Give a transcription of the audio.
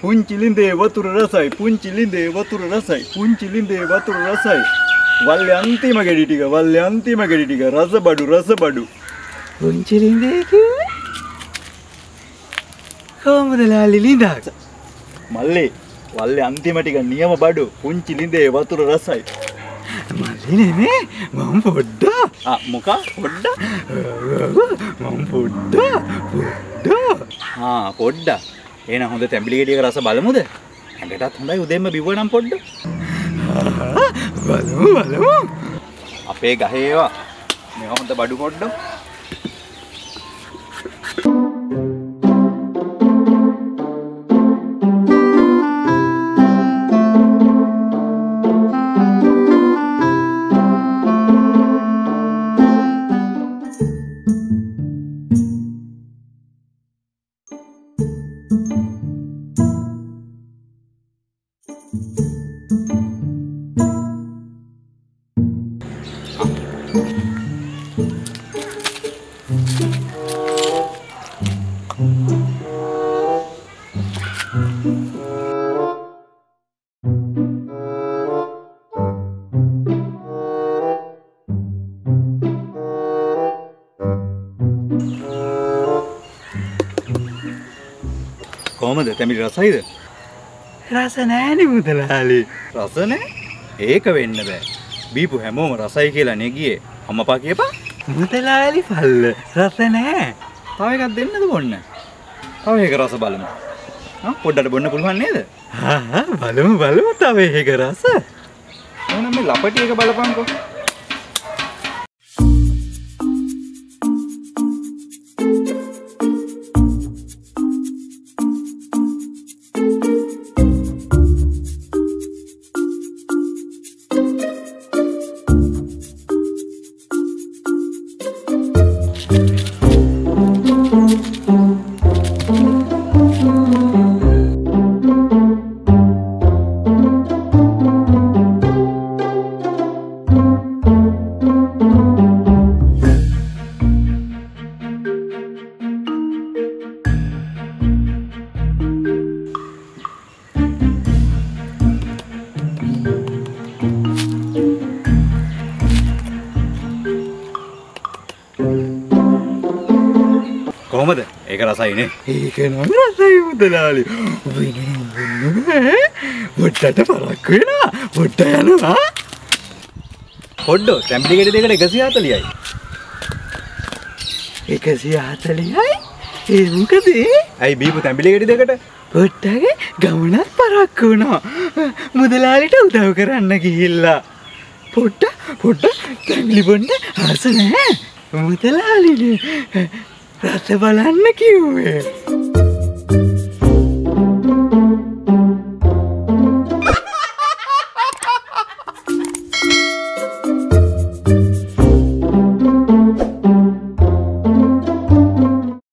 පුංචි ලිඳේ වතුර රසයි පුංචි ලිඳේ වතුර රසයි පුංචි ලිඳේ වතුර රසයි. වල්ලේ අන්තිම ගෙඩි ටික වල්ලේ අන්තිම ගෙඩි ටික රස බඩු රස බඩු පුංචි ලිඳේ කිව්වේ? කොහොමද ලාලි ලිඳක්? මල්ලේ වල්ලේ අන්තිම ටික නියම බඩු පුංචි ලිඳේ වතුර රසයි. මල්ලි නෙමේ මම පොඩ්ඩා ආ මොකා? පොඩ්ඩක්? මම පොඩ්ඩා පොඩ්ඩා ආ පොඩ්ඩක් එහෙනම් හොඳ තැඹිලි ගෙඩියක රස බලමුද? ඇඟටත් හොඳයි උදේම බිව්වනම් පොඩ්ඩක් බලමු බලමු. අපේ ගහේ ඒවා. මේ හොඳ බඩු පොඩ්ඩක් කොහමද? තැඹිලි රසයිද රස නෑනෙ මුදලාලි රස නෑ? ඒක වෙන්න බෑ. බීපු හැමෝම රසයි කියලා නෙගියේ. අම්මපා කියපා මුදලාලි පල්ල. රස නෑ. තව එකක් දෙන්නද බොන්න? තව ඒක රස බලමු. ආ, පොඩ්ඩට බොන්න පුළුවන් නේද? හා බලමු බලමු තව ඒක රස. එහෙනම් මේ ලපටි එක බලපන්කෝ කොහොමද? ඒක රසයිනේ ඒක නම් රසයි මුදලාලි. පොට්ටට පරක් වෙනවා. පොට්ට යනවා. පොඩ්ඩෝ තැම්පිලි ගෙඩි දෙකට එකසිය හතලියයි එකසි හතලියයි ඒමකදේ ඇයි බීපු තැම්පිලි ගෙඩි දෙකට? පොට්ටගේ ගමනත් පරක් වුණා. මුදලාලිට උදව් කරන්න ගිහිල්ලා. පොට්ට පොට්ට තැගලිබොන්ට ආස නෑ මුදලාලින රස බලන්න කිව්වේ